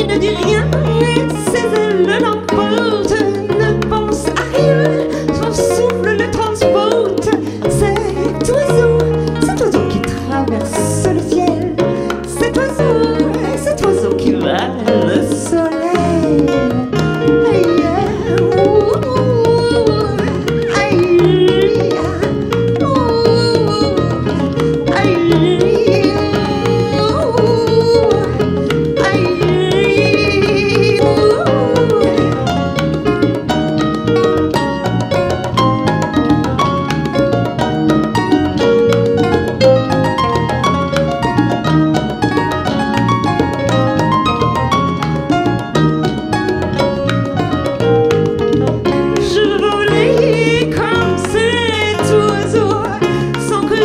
tu ne dit rien, mais c'est le l'ampoule.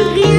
sourire.